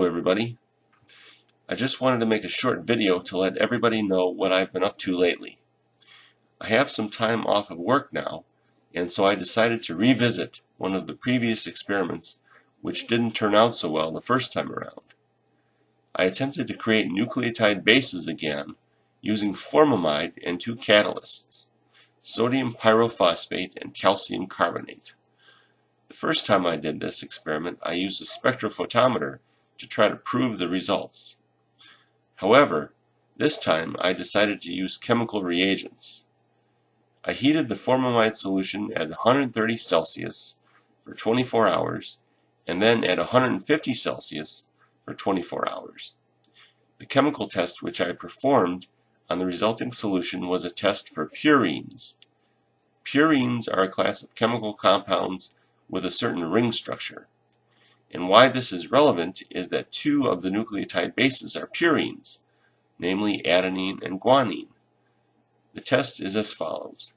everybody. I just wanted to make a short video to let everybody know what I've been up to lately. I have some time off of work now, and so I decided to revisit one of the previous experiments which didn't turn out so well the first time around. I attempted to create nucleotide bases again using formamide and two catalysts, sodium pyrophosphate and calcium carbonate. The first time I did this experiment, I used a spectrophotometer to try to prove the results. However, this time I decided to use chemical reagents. I heated the formamide solution at 130 Celsius for 24 hours and then at 150 Celsius for 24 hours. The chemical test which I performed on the resulting solution was a test for purines. Purines are a class of chemical compounds with a certain ring structure. And why this is relevant is that two of the nucleotide bases are purines, namely adenine and guanine. The test is as follows.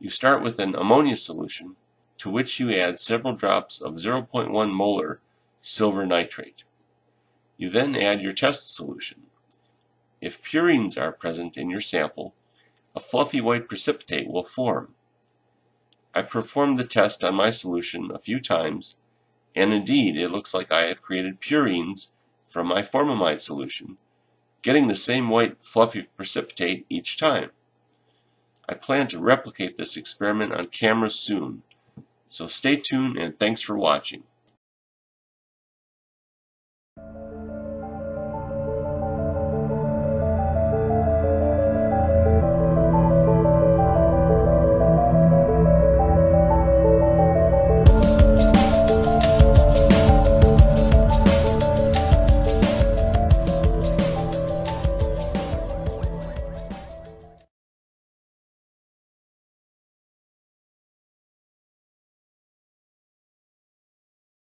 You start with an ammonia solution to which you add several drops of 0.1 molar silver nitrate. You then add your test solution. If purines are present in your sample, a fluffy white precipitate will form. I performed the test on my solution a few times, and indeed, it looks like I have created purines from my formamide solution, getting the same white fluffy precipitate each time. I plan to replicate this experiment on camera soon, so stay tuned and thanks for watching.